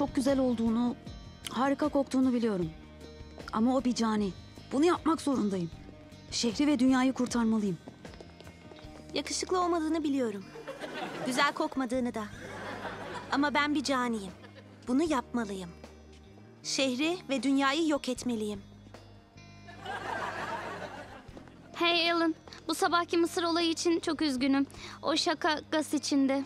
çok güzel olduğunu, harika koktuğunu biliyorum. Ama o bir cani. Bunu yapmak zorundayım. Şehri ve dünyayı kurtarmalıyım. Yakışıklı olmadığını biliyorum. Güzel kokmadığını da. Ama ben bir caniyim. Bunu yapmalıyım. Şehri ve dünyayı yok etmeliyim. Hey Alan, bu sabahki mısır olayı için çok üzgünüm. O şaka gaz içinde.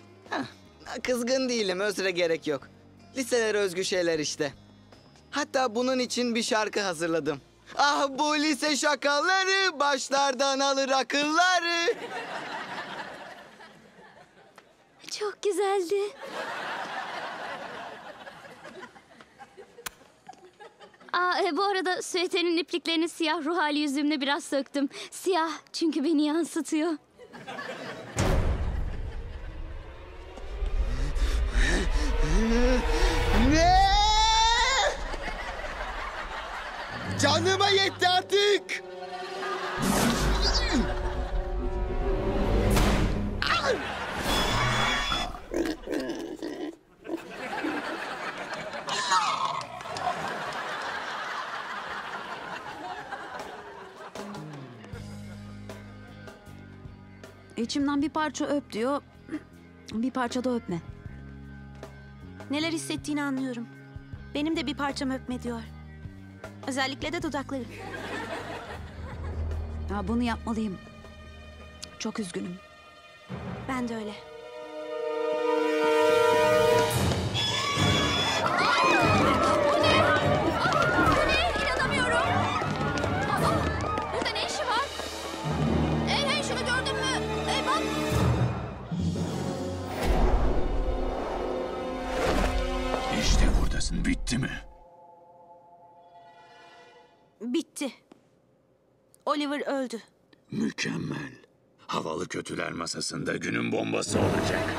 Kızgın değilim, özre gerek yok. Liselere özgü şeyler işte. Hatta bunun için bir şarkı hazırladım. Ah bu lise şakaları başlardan alır akılları. Çok güzeldi. Aa, e, bu arada süeterin ipliklerini siyah ruh hali yüzümle biraz söktüm. Siyah çünkü beni yansıtıyor. Canıma yetti artık. İçimden bir parça öp diyor. Bir parça da öpme. Neler hissettiğini anlıyorum. Benim de bir parçam öpme diyor. Özellikle de dudakları. Ya bunu yapmalıyım. Çok üzgünüm. Ben de öyle. Burada ne işi var? Hey hey şunu gördün mü? Hey bak. İşte buradasın. Bitti mi? Bitti. Oliver öldü. Mükemmel. Havalı kötüler masasında günün bombası olacak.